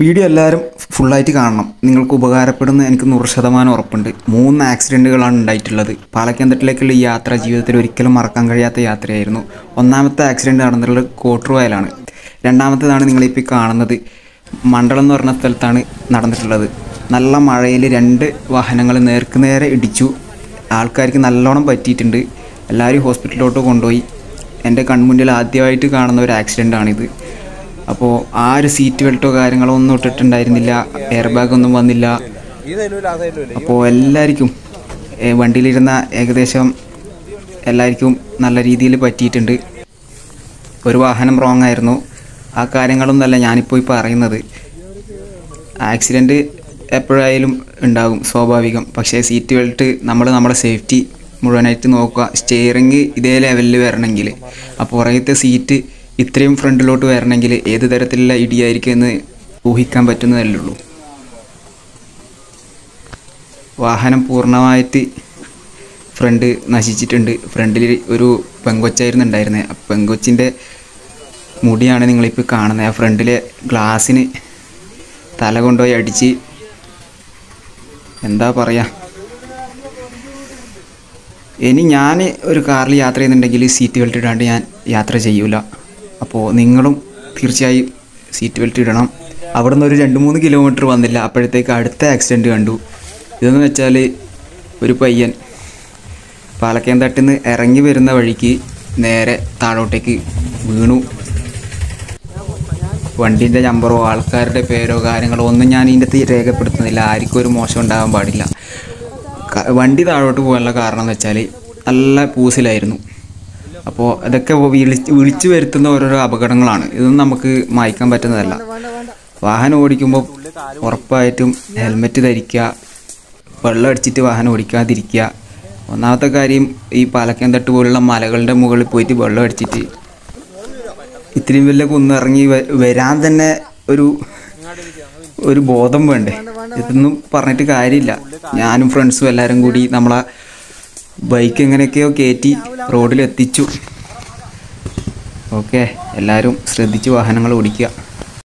Video എല്ലാവരും ഫുള്ളായിട്ട് കാണണം. നിങ്ങൾക്ക് ഉപകാരപ്പെടുന്ന എനിക്ക് നൂറ് ശതമാനം ഉറപ്പുണ്ട്. മൂന്ന് ആക്സിഡന്റുകളാണ് ഉണ്ടായിട്ടുള്ളത്. പാലക്കന്തട്ടിലേക്കുള്ള ഈ യാത്ര ജീവിതത്തിൽ ഒരിക്കലും മറക്കാൻ കഴിയാത്ത യാത്രയായിരുന്നു. ഒന്നാമത്തെ ആക്സിഡന്റ് നടന്നിട്ടുള്ളത് കോട്ടറുവയലാണ് രണ്ടാമത്തേതാണ് നിങ്ങളിപ്പോൾ കാണുന്നത്. മണ്ഡലം എന്ന് പറഞ്ഞ സ്ഥലത്താണ് നടന്നിട്ടുള്ളത്. നല്ല മഴയിൽ രണ്ട് വാഹനങ്ങൾ നേർക്ക് നേരെ ഇടിച്ചു. ആൾക്കാർക്ക് നല്ലോണം പറ്റിയിട്ടുണ്ട്. എല്ലാവരും ഹോസ്പിറ്റലിലോട്ട് കൊണ്ടുപോയി. എന്റെ കൺമുന്നിൽ ആദ്യമായിട്ട് കാണുന്ന ഒരു ആക്സിഡന്റാണിത് അപ്പോൾ ആ ഒരു സീറ്റ് ബെൽറ്റോ കാര്യങ്ങളോ ഒന്നും ഇട്ടിട്ടുണ്ടായിരുന്നില്ല. എയർ ബാഗ് ഒന്നും വന്നില്ല. അപ്പോൾ എല്ലാവർക്കും വണ്ടിയിലിരുന്ന ഏകദേശം എല്ലാവർക്കും നല്ല രീതിയിൽ പറ്റിയിട്ടുണ്ട്. ഒരു വാഹനം റോങ് ആയിരുന്നു. ആ കാര്യങ്ങളൊന്നല്ല ഞാനിപ്പോൾ ഈ പറയുന്നത്. ആക്സിഡന്റ് എപ്പോഴായാലും ഉണ്ടാകും സ്വാഭാവികം. പക്ഷേ സീറ്റ് ബെൽറ്റ് നമ്മൾ നമ്മുടെ സേഫ്റ്റി മുഴുവനായിട്ട് നോക്കുക. സ്റ്റിയറിങ് ഇതേ ലെവലിൽ വരണമെങ്കിൽ അപ്പോൾ പുറകത്തെ സീറ്റ് ഇത്രയും ഫ്രണ്ടിലോട്ട് വരണമെങ്കിൽ ഏത് തരത്തിലുള്ള ഇടിയായിരിക്കും എന്ന് ഊഹിക്കാൻ പറ്റുന്നതല്ലേ ഉള്ളൂ. വാഹനം പൂർണമായിട്ട് ഫ്രണ്ട് നശിച്ചിട്ടുണ്ട്. ഫ്രണ്ടിൽ ഒരു പെങ്കൊച്ചായിരുന്നു ഉണ്ടായിരുന്നത് ആ പെങ്കൊച്ചിന്റെ മുടിയാണ് നിങ്ങളിപ്പോൾ കാണുന്നത് ആ ഫ്രണ്ടിലെ ഗ്ലാസ്സിന് തല കൊണ്ടുപോയി അടിച്ച് എന്താ പറയുക ഇനി ഞാൻ ഒരു കാറിൽ യാത്ര ചെയ്യുന്നുണ്ടെങ്കിൽ സീറ്റ് ബെൽറ്റ് ഇടാണ്ട് ഞാൻ യാത്ര ചെയ്യൂല. അപ്പോൾ നിങ്ങളും തീർച്ചയായും സീറ്റ് ബെൽറ്റ് ഇടണം. അവിടെ നിന്ന് ഒരു രണ്ട് മൂന്ന് കിലോമീറ്റർ വന്നില്ല. അപ്പോഴത്തേക്ക് അടുത്ത ആക്സിഡന്റ് കണ്ടു. ഇതെന്ന് വെച്ചാൽ ഒരു പയ്യൻ പാലക്കയം തട്ടിൽ നിന്ന് ഇറങ്ങി വരുന്ന വഴിക്ക് നേരെ താഴോട്ടേക്ക് വീണു. വണ്ടീന്റെ നമ്പറോ ആൾക്കാരുടെ പേരോ കാര്യങ്ങളോ ഒന്നും ഞാൻ ഇതിന്റെ രേഖപ്പെടുത്തുന്നില്ല. ആർക്കും ഒരു മോശം ഉണ്ടാകാൻ പാടില്ല. വണ്ടി താഴോട്ട് പോകാനുള്ള കാരണം എന്ന് വെച്ചാൽ നല്ല പൂസിലായിരുന്നു. അപ്പോൾ ഇതൊക്കെ വിളിച്ച് വിളിച്ചു വരുത്തുന്ന ഓരോരോ അപകടങ്ങളാണ്. ഇതൊന്നും നമുക്ക് മായ്ക്കാൻ പറ്റുന്നതല്ല. വാഹനം ഓടിക്കുമ്പോൾ ഉറപ്പായിട്ടും ഹെൽമെറ്റ് ധരിക്കുക വെള്ളം അടിച്ചിട്ട് വാഹനം ഓടിക്കാതിരിക്കുക. ഒന്നാമത്തെ കാര്യം ഈ പാലക്കയം തട്ട് പോലുള്ള മലകളുടെ മുകളിൽ പോയിട്ട് വെള്ളം അടിച്ചിട്ട് ഇത്രയും വലിയ കുന്നിറങ്ങി വരാൻ തന്നെ ഒരു ഒരു ബോധം വേണ്ടേ? ഇതൊന്നും പറഞ്ഞിട്ട് കാര്യമില്ല. ഞാനും ഫ്രണ്ട്സും എല്ലാവരും കൂടി നമ്മളെ ബൈക്ക് എങ്ങനെയൊക്കെയോ കയറ്റി റോഡിലെത്തിച്ചു. ഓക്കെ എല്ലാവരും ശ്രദ്ധിച്ച് വാഹനങ്ങൾ ഓടിക്കുക.